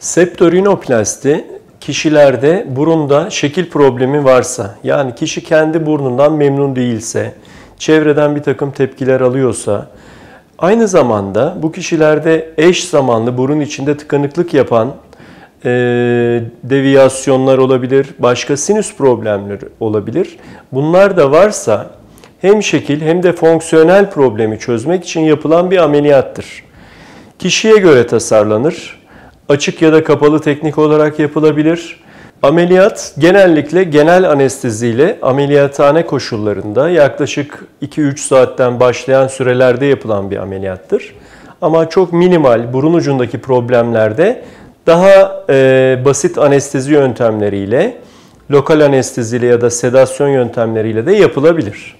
Septorinoplasti kişilerde burunda şekil problemi varsa, yani kişi kendi burnundan memnun değilse, çevreden bir takım tepkiler alıyorsa, aynı zamanda bu kişilerde eş zamanlı burun içinde tıkanıklık yapan e, deviyasyonlar olabilir, başka sinüs problemleri olabilir. Bunlar da varsa hem şekil hem de fonksiyonel problemi çözmek için yapılan bir ameliyattır. Kişiye göre tasarlanır. Açık ya da kapalı teknik olarak yapılabilir. Ameliyat genellikle genel anesteziyle ameliyathane koşullarında yaklaşık 2-3 saatten başlayan sürelerde yapılan bir ameliyattır. Ama çok minimal burun ucundaki problemlerde daha e, basit anestezi yöntemleriyle, lokal anesteziyle ya da sedasyon yöntemleriyle de yapılabilir.